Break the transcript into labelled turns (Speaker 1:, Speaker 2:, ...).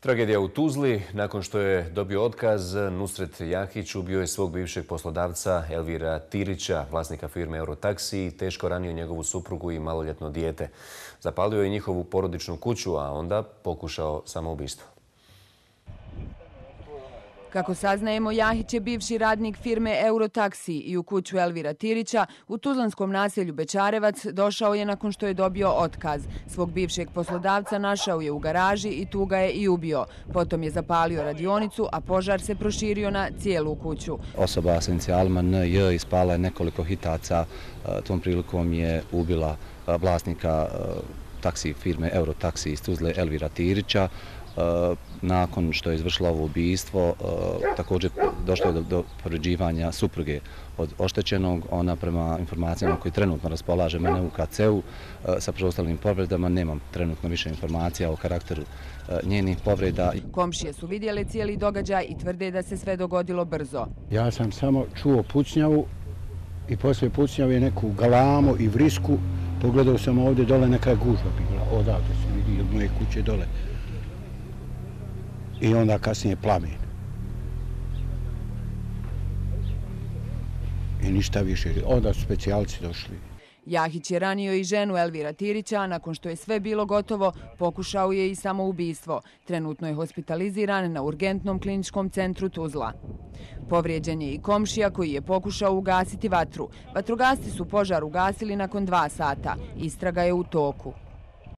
Speaker 1: Tragedija u Tuzli. Nakon što je dobio otkaz, Nusret Jahić ubio je svog bivšeg poslodavca Elvira Tirića, vlasnika firme Eurotaksi i teško ranio njegovu suprugu i maloljetno dijete. Zapalio je njihovu porodičnu kuću, a onda pokušao samoubistvo.
Speaker 2: Kako saznajemo, Jahić je bivši radnik firme Eurotaksi i u kuću Elvira Tirića u Tuzlanskom naselju Bečarevac došao je nakon što je dobio otkaz. Svog bivšeg poslodavca našao je u garaži i tu ga je i ubio. Potom je zapalio radionicu, a požar se proširio na cijelu kuću.
Speaker 3: Osoba sa inicijalima NJ ispala je nekoliko hitaca. E, tom prilikom je ubila e, vlasnika e, taksi firme Eurotaksi iz Tuzle Elvira Tirića. E, nakon što je izvršilo ovo ubijstvo, e, također došlo je do poređivanja supruge od oštećenog. Ona prema informacijama koji trenutno raspolaže mene u KC-u e, sa preostalim povredama, nemam trenutno više informacija o karakteru njenih povreda.
Speaker 2: Komšije su vidjeli cijeli događaj i tvrde da se sve dogodilo brzo.
Speaker 4: Ja sam samo čuo pucnjavu i poslije pucnjave neku galamu i vrisku. Pogledao sam ovdje dole neka gužba bila. Odavde se vidi od moje kuće dole i onda kasnije plamen. I ništa više. Onda su specijalci došli.
Speaker 2: Jahić je ranio i ženu Elvira Tirića, nakon što je sve bilo gotovo, pokušao je i samoubistvo. Trenutno je hospitaliziran na urgentnom kliničkom centru Tuzla. Povrijeđen je i komšija koji je pokušao ugasiti vatru. Vatrogasti su požar ugasili nakon dva sata. Istraga je u toku.